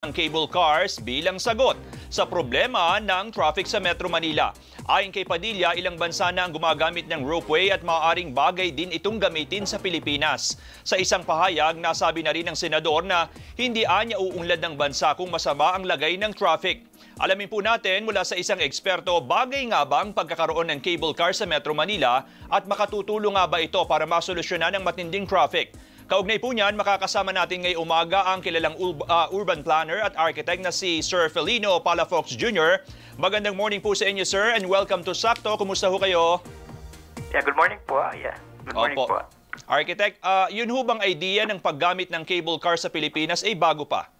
ng cable cars bilang sagot sa problema ng traffic sa Metro Manila. Ayon kay Padilla, ilang bansa na ang gumagamit ng ropeway at maaaring bagay din itong gamitin sa Pilipinas. Sa isang pahayag, nasabi na rin ng senador na hindi anya uunlad ng bansa kung masama ang lagay ng traffic. Alamin po natin mula sa isang eksperto, bagay nga ba ang pagkakaroon ng cable car sa Metro Manila at makatutulong nga ba ito para masolusyonan ang matinding traffic? Kaugnay po niyan, makakasama natin ngayong umaga ang kilalang uh, urban planner at architect na si Sir Felino Palafox Jr. Magandang morning po sa inyo, sir, and welcome to Sakto. Kumusta ho kayo? Yeah, good morning po. Yeah, good morning po. Architect, uh, yun ho bang idea ng paggamit ng cable car sa Pilipinas ay bago pa?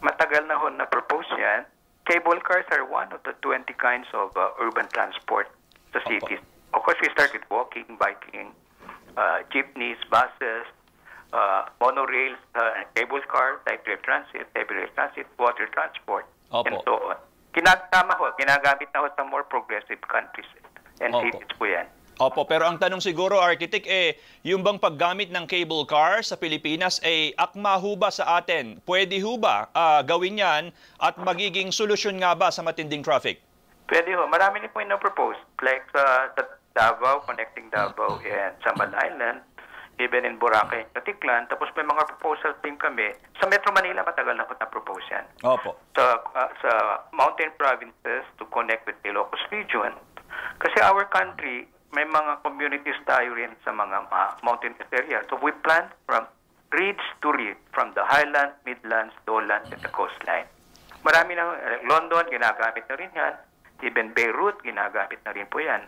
Matagal na ho na-propose yan. Cable cars are one of the 20 kinds of uh, urban transport sa Opo. cities. Of course, we started walking, biking, uh, jeepneys, buses, uh, monorails, uh, cable car, light rail transit, heavy rail transit, water transport, and Opo. so on. Kinatama ho, ginagamit na ho sa more progressive countries and Opo. cities po yan. Opo, pero ang tanong siguro, architect, eh, yung bang paggamit ng cable car sa Pilipinas, eh, akma ho ba sa atin? Pwede ho ba ah, gawin yan at magiging solusyon nga ba sa matinding traffic? Pwede ho. Marami din po yung propose Like sa, sa Davao, connecting Davao and Samban Island, even in Boracay, Katiklan. Tapos may mga proposal din kami. Sa Metro Manila, matagal na po na-propose yan. Opo. Sa, ah, sa mountain provinces to connect with Ilocos region. Kasi our country, may mga communities tayo rin sa mga ah, mountainous area. So we plan from ridge to ridge, from the highland, midlands, lowlands, and the coastline. Marami na, eh, London, ginagamit na rin yan. Even Beirut, ginagamit na rin po yan.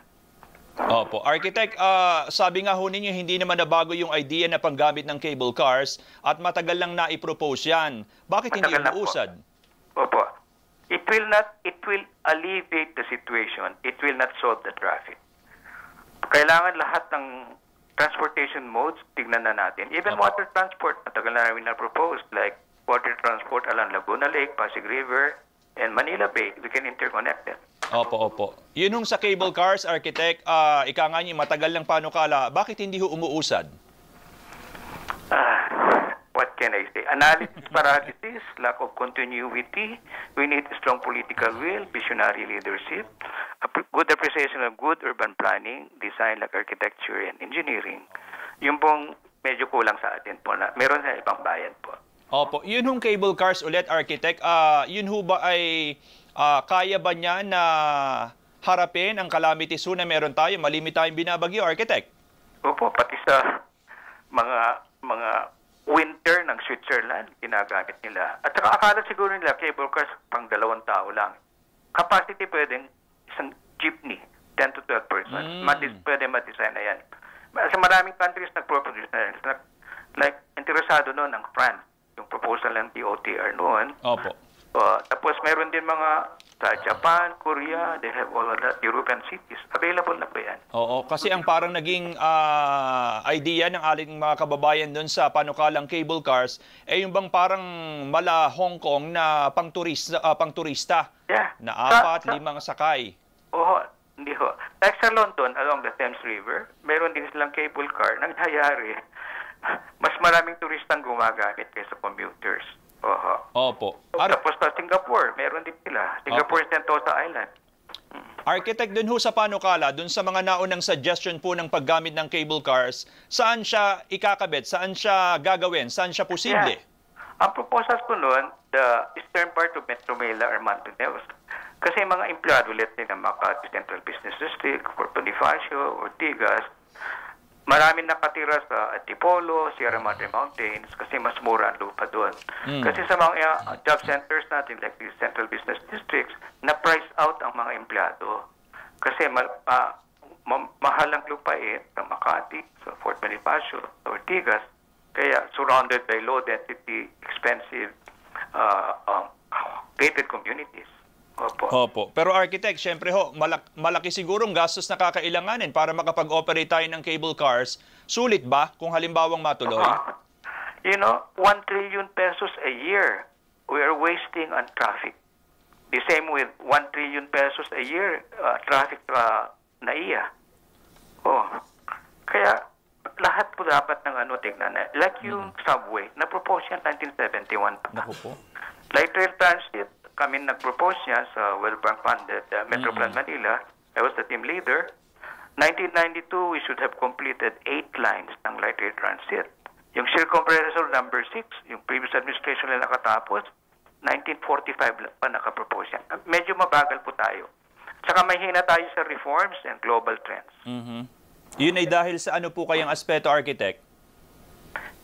Opo. Architect, ah, sabi nga ho ninyo, hindi naman nabago yung idea na panggamit ng cable cars at matagal lang na-propose yan. Bakit hindi Matagal po. umuusad? Opo. It will not, it will alleviate the situation. It will not solve the traffic. Kailangan lahat ng transportation modes, tignan na natin. Even Opo. water transport, matagal na namin na-propose, like water transport along Laguna Lake, Pasig River, and Manila Bay. We can interconnect them. Opo, opo. Yun hong sa cable cars, architect, ah, ika nga niyo, matagal lang panukala, bakit hindi ho umuusad? Ah, what can I say? Analysis paralysis, lack of continuity. We need strong political will, visionary leadership, a good appreciation of good urban planning, design like architecture and engineering. Yung pong medyo kulang sa atin po na meron sa ibang bayan po. Opo, yun hong cable cars ulit, architect, ah, yun ho ba ay ah, kaya ba niya na harapin ang calamity soon na meron tayo? Malimit tayong binabagyo, architect. Opo, pati sa mga mga winter ng Switzerland, ginagamit nila. At saka akala siguro nila cable cars pang dalawang tao lang. Capacity pwedeng isang jeepney, 10 to 12 persons. Mm. Matis, pwede ma-design na yan. Sa maraming countries nagpo-produce na yan. Like, interesado noon ang France, yung proposal ng DOTR noon. Opo. Uh, tapos meron din mga sa Japan, Korea, they have all of the European cities. Available na po yan. Oo, kasi ang parang naging ah, idea ng aling mga kababayan doon sa panukalang cable cars ay yung bang parang mala Hong Kong na pangturista, ah, pangturista Yeah. na Sa- apat, sa- limang sakay. Oo, hindi ho. Like sa London, along the Thames River, meron din silang cable car. Nangyayari, mas maraming turistang gumagamit kaysa commuters. Oo. Opo. Ar- Tapos sa Singapore, meron din sila. Singapore Sentosa Island. Architect, dun ho sa panukala, dun sa mga naunang suggestion po ng paggamit ng cable cars, saan siya ikakabit? Saan siya gagawin? Saan siya posible? Yeah. Ang proposals ko noon, the eastern part of Metro Manila or Manteneos. Kasi mga empleyado, say, ng Makati Central Business District, Fort Bonifacio, Ortigas, marami nakatira sa Antipolo, Sierra Madre Mountains kasi mas mura ang lupa doon. Mm. Kasi sa mga uh, job centers natin like the Central Business Districts, na-price out ang mga empleyado. Kasi ma- ah, ma- mahal ang lupain sa Makati, sa Fort Bonifacio, sa Ortigas. Kaya surrounded by low density, expensive, uh, um, gated communities. Opo. Opo. Pero architect, syempre ho, malak- malaki sigurong gastos na kakailanganin para makapag-operate tayo ng cable cars. Sulit ba kung halimbawang matuloy? Uh, you know, 1 trillion pesos a year we are wasting on traffic. The same with 1 trillion pesos a year uh, traffic uh, NAIA. Oh. Kaya lahat po dapat ng ano tignan na. Like yung subway, na-propose yan 1971 pa. Naku po. Light rail transit, kami nag-propose niya sa World Bank funded uh, Metro Plan Manila. I was the team leader. 1992, we should have completed eight lines ng light rail transit. Yung circumpressor number 6, yung previous administration na nakatapos, 1945 lang pa nakapropose yan. Medyo mabagal po tayo. Tsaka may hina tayo sa reforms and global trends. Mhm. Yun ay dahil sa ano po kayang aspeto, Architect?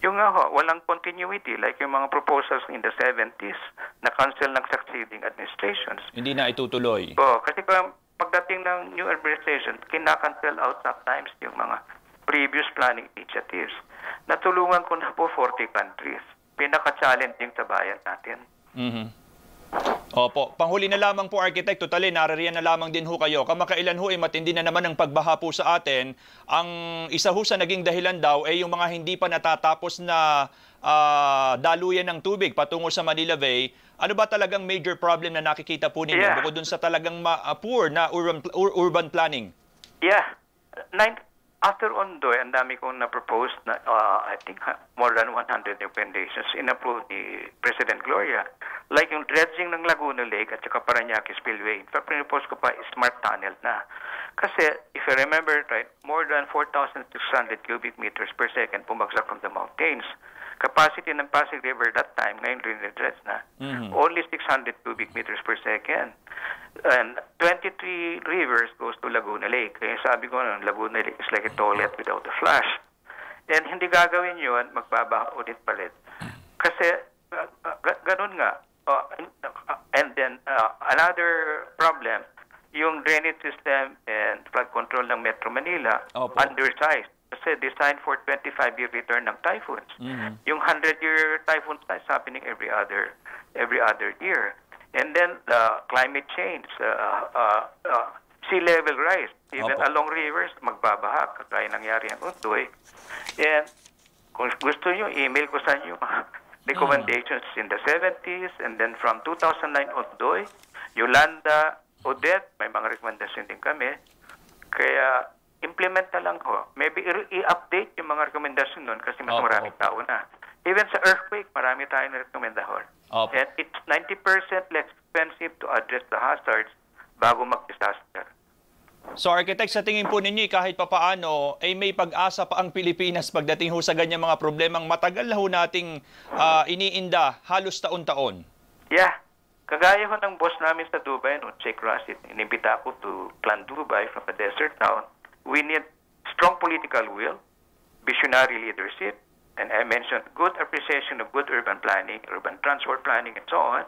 Yung nga ho, walang continuity like yung mga proposals in the 70s na cancel ng succeeding administrations. Hindi na itutuloy. Oh, kasi kung pagdating ng new administration, kinakancel out sometimes yung mga previous planning initiatives. Natulungan ko na po 40 countries. Pinaka-challenging sa bayan natin. Mhm. Opo. Panghuli na lamang po, Architect. Totally, naririyan na lamang din ho kayo. Kamakailan ho, eh, matindi na naman ang pagbaha po sa atin. Ang isa ho sa naging dahilan daw ay yung mga hindi pa natatapos na ah, daluyan ng tubig patungo sa Manila Bay. Ano ba talagang major problem na nakikita po ninyo? Yeah. Bukod dun sa talagang ma- ah, poor na urban, ur- urban planning. Yeah. Nine, after Ondoy, ang dami kong na-propose na, uh, I think, more than 100 recommendations in-approve ni President Gloria. Like yung dredging ng Laguna Lake at saka Paranaque Spillway. In fact, pinipose ko pa smart tunnel na. Kasi, if I remember right, more than 4,600 cubic meters per second pumagsak from the mountains. Capacity ng Pasig River that time, ngayon rin-dredge na, Mhm. only 600 cubic meters per second. And 23 rivers goes to Laguna Lake. Kaya sabi ko, ano, Laguna Lake is like a toilet without a flush. And hindi gagawin yun, magbabaha ulit palit. Kasi, uh, uh, ga- ganun nga. Uh, and, uh, and then, uh, another problem, yung drainage system and flood control ng Metro Manila, Opo. undersized. Kasi designed for 25-year return ng typhoons. Mhm. Yung 100-year typhoon is happening every other every other year. And then the climate change, uh, uh, uh, sea level rise, even Opo. along rivers, magbabaha, kagaya nangyari ang Utoy. And kung gusto nyo, email ko sa inyo mga recommendations in the 70s and then from 2009 Utoy, Yolanda, Odette, may mga recommendation din kami. Kaya implement na lang ko. Maybe i-update yung mga recommendation nun kasi mas Opo, maraming opo. tao na. Even sa earthquake, marami tayong rekomendahon. Opo. And it's 90% less expensive to address the hazards bago mag-disaster. So Architect, sa tingin po ninyo, kahit papaano, ay may pag-asa pa ang Pilipinas pagdating ho sa ganyan mga problemang matagal na ho nating ah, iniinda halos taon-taon. Yeah. Kagaya ko ng boss namin sa Dubai, no, Sheikh Rashid, inibita ko to plan Dubai from a desert town. We need strong political will, visionary leadership, and I mentioned good appreciation of good urban planning, urban transport planning, and so on,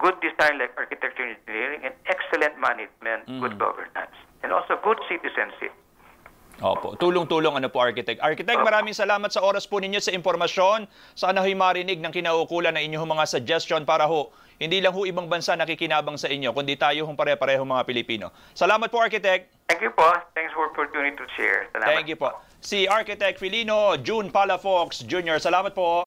good design like architecture and engineering, and excellent management, good governance, and also good citizenship. Opo, tulong-tulong ano po Architect. Architect, maraming salamat sa oras po ninyo sa impormasyon. Sana ho'y marinig ng kinaukulan ng inyong mga suggestion para ho hindi lang ho ibang bansa nakikinabang sa inyo, kundi tayo hong pare-pareho mga Pilipino. Salamat po Architect. Thank you po. Thanks for opportunity to share. Salamat. Thank you po. Si Architect Filino June Palafox Jr. Salamat po.